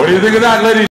What do you think of that, ladies?